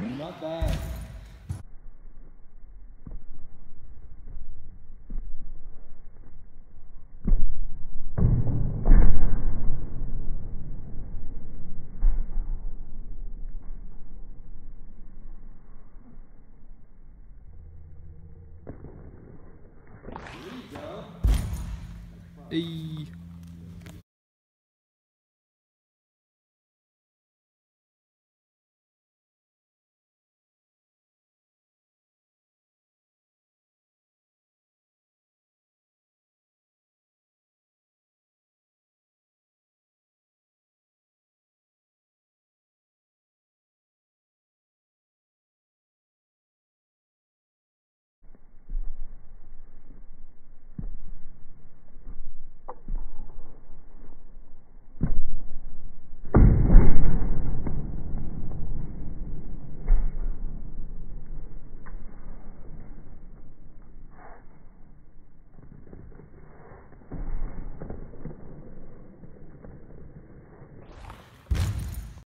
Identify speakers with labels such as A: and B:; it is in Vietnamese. A: Not bad.
B: Eee.